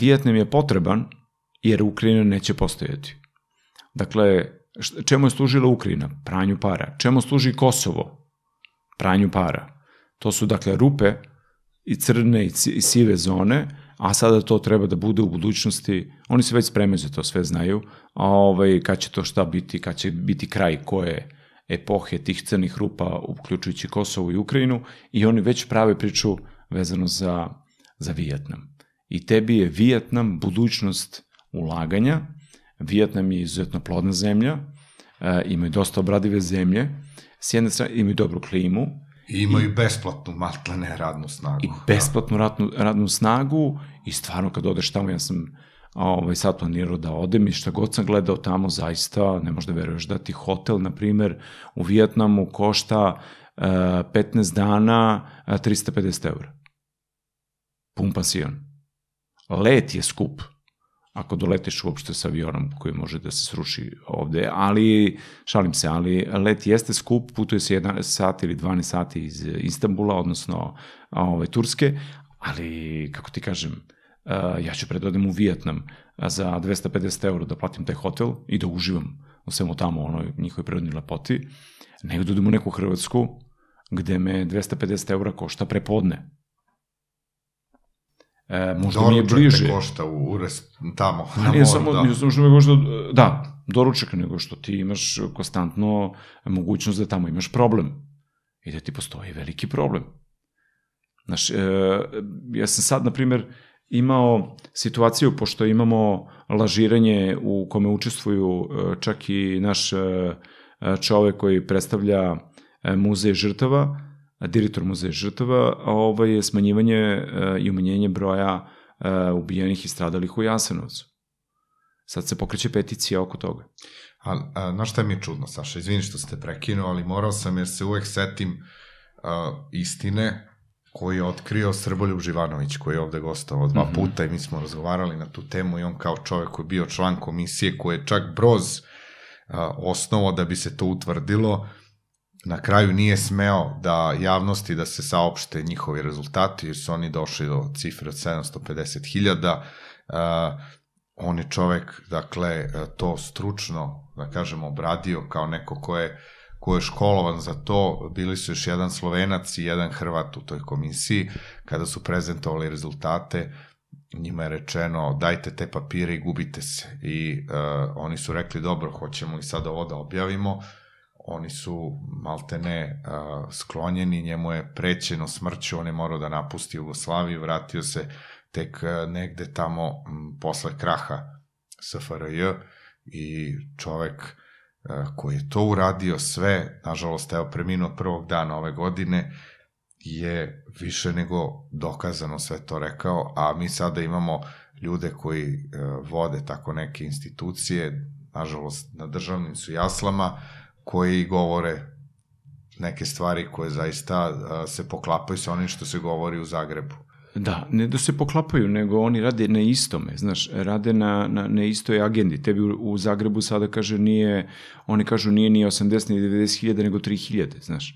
Vijetnam je potreban jer Ukrajina neće postojati. Dakle, čemu je služila Ukrajina? Pranju para. Čemu služi Kosovo? Pranju para. To su, dakle, rupe i crne i sive zone, a sada to treba da bude u budućnosti, oni se već spremaju za to, sve znaju, a ovaj, kad će to šta biti, kad će biti kraj koje epohe tih crnih rupa, uključujući Kosovo i Ukrajinu, i oni već prave priču vezano za, za Vijetnam. I tebi je Vijetnam budućnost ulaganja, Vijetnam je izuzetno plodna zemlja, e, imaju dosta obradive zemlje, s jedne strane imaju dobru klimu, I imaju I, besplatnu matlane radnu snagu. I besplatnu radnu, radnu snagu i stvarno kad odeš tamo, ja sam ovaj, sad planirao da odem i šta god sam gledao tamo, zaista ne možda veruješ da ti hotel, na primer, u Vijetnamu košta uh, 15 dana uh, 350 eura. Pun pansion. Let je skup ako doletiš uopšte sa avionom koji može da se sruši ovde, ali, šalim se, ali let jeste skup, putuje se 11 sati ili 12 sati iz Istanbula, odnosno ove, Turske, ali, kako ti kažem, ja ću predodem u Vijetnam za 250 eura da platim taj hotel i da uživam u svemu tamo, onoj njihovoj prirodnoj lepoti, nego da idem u neku Hrvatsku, gde me 250 eura košta prepodne E, možda doručak mi je bliže. Doručak košta u, u res, tamo. Na nije samo, da. nije samo što me košta, da, doručak, nego što ti imaš konstantno mogućnost da tamo imaš problem. I da ti postoji veliki problem. Znaš, e, ja sam sad, na primer, imao situaciju, pošto imamo lažiranje u kome učestvuju e, čak i naš e, čovek koji predstavlja muzej žrtava, direktor muzeja žrtava, ovaj je smanjivanje e, i umanjenje broja e, ubijenih i stradalih u Jasenovcu. Sad se pokreće peticija oko toga. A, a znaš šta mi je čudno, Saša, izvini što ste prekinuo, ali morao sam jer se uvek setim a, istine koji je otkrio Srboljub Živanović, koji je ovde gostovao dva mm -hmm. puta i mi smo razgovarali na tu temu i on kao čovek koji je bio član komisije, koji je čak broz a, osnovo da bi se to utvrdilo, na kraju nije smeo da javnosti da se saopšte njihovi rezultati, jer su oni došli do cifre od 750.000. Uh, on je čovek, dakle, to stručno, da kažemo, obradio kao neko ko je, ko je školovan za to. Bili su još jedan Slovenac i jedan Hrvat u toj komisiji. Kada su prezentovali rezultate, njima je rečeno dajte te papire i gubite se. I uh, oni su rekli dobro, hoćemo i sad ovo da objavimo oni su maltene uh, sklonjeni, njemu je prećeno smrću, on je morao da napusti Jugoslaviju, vratio se tek negde tamo m, posle kraha SFRJ i čovek uh, koji je to uradio sve, nažalost, evo preminuo prvog dana ove godine, je više nego dokazano sve to rekao, a mi sada imamo ljude koji uh, vode tako neke institucije, nažalost na državnim su jaslama, koji govore neke stvari koje zaista se poklapaju sa onim što se govori u Zagrebu. Da, ne da se poklapaju, nego oni rade na istome, znaš, rade na, na, na istoj agendi. Tebi u, u Zagrebu sada kaže nije, oni kažu nije ni 80 ni 90 hiljada, nego 3 hiljade, znaš.